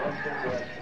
Western Directional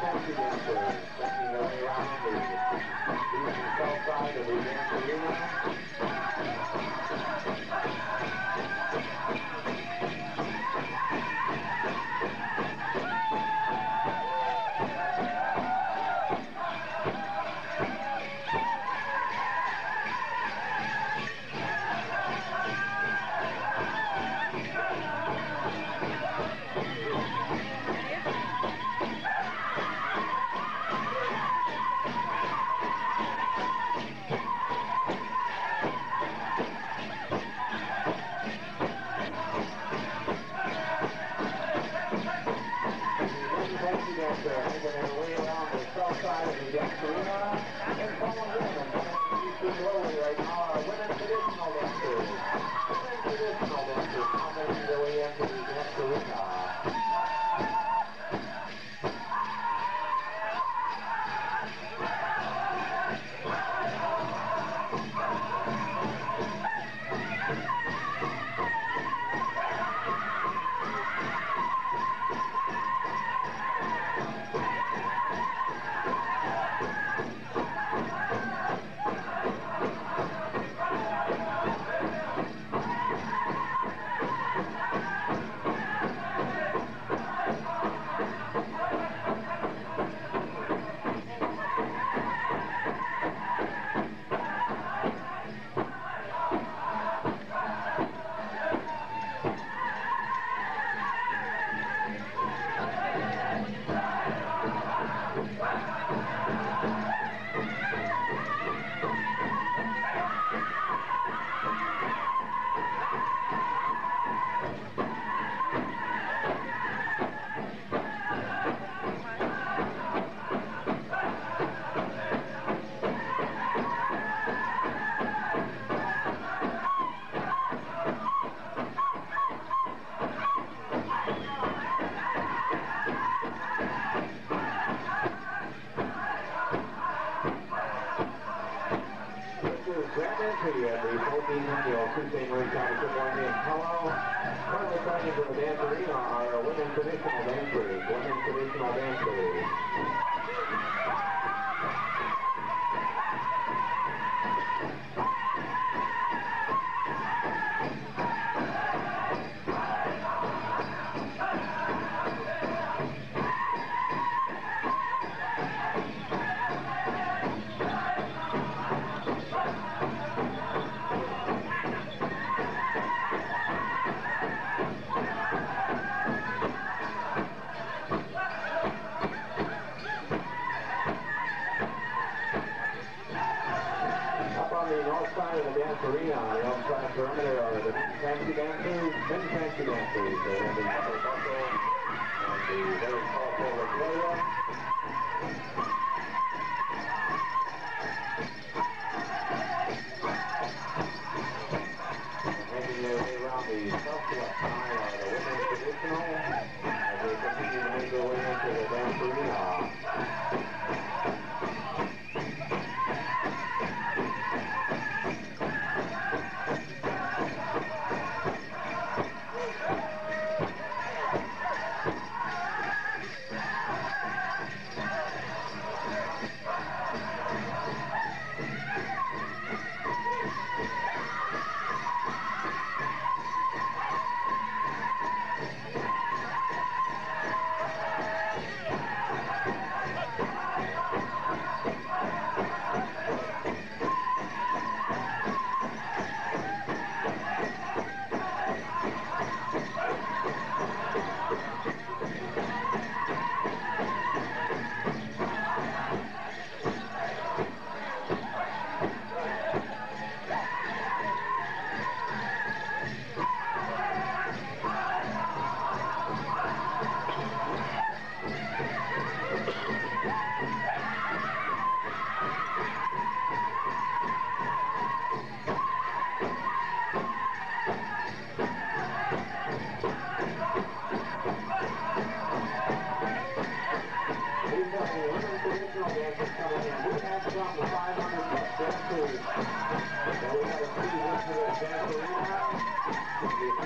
are the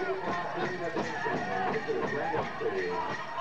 Thank you.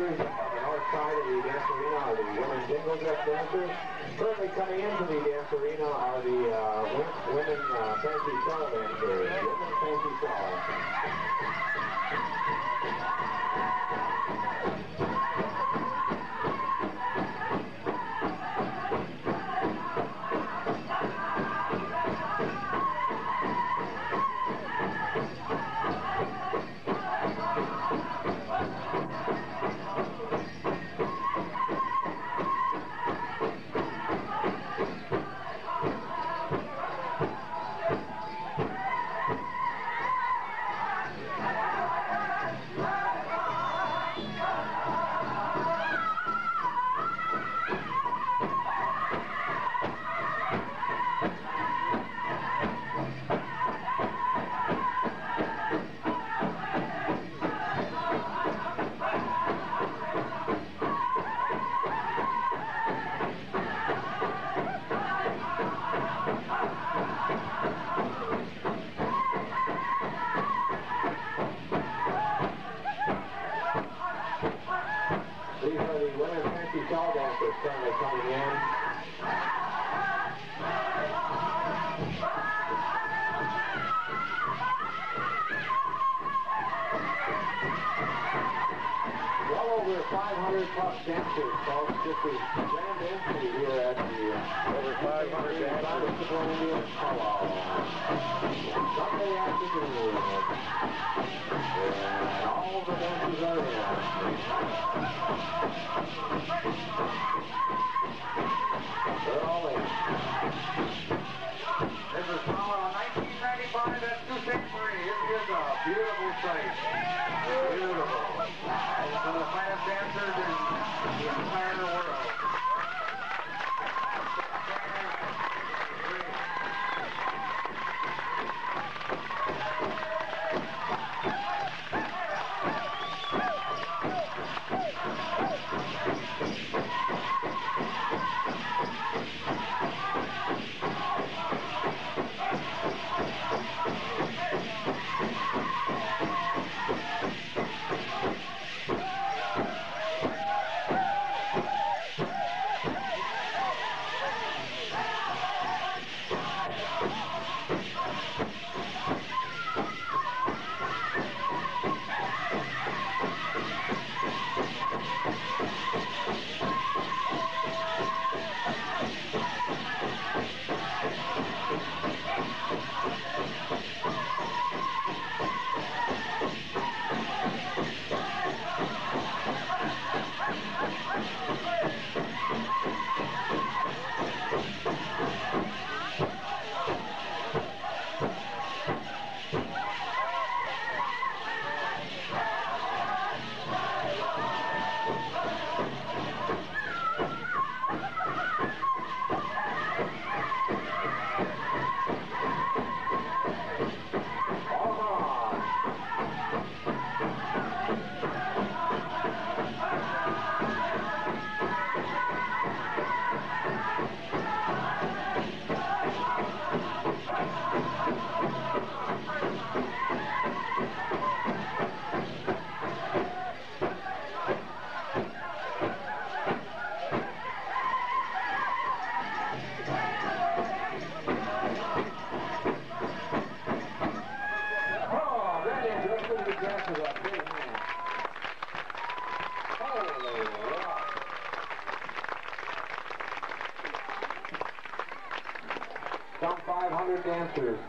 Dancers. On the north side of the dance arena are the women's jingle dress dancers. Currently coming into the dance arena are the uh, wo- women uh, fancy shawl dancers. Women's fancy shawl. 500 plus dancers, folks. Grand entry here at the uh, Over 500 dancers. Municipal Indian Powwow. Sunday afternoon. And all the dancers are in.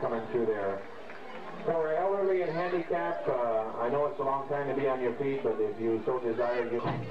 Coming through there. For elderly and handicapped, uh, I know it's a long time to be on your feet, but if you so desire, you... This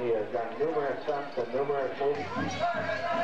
He has done numerous stunts and numerous movies.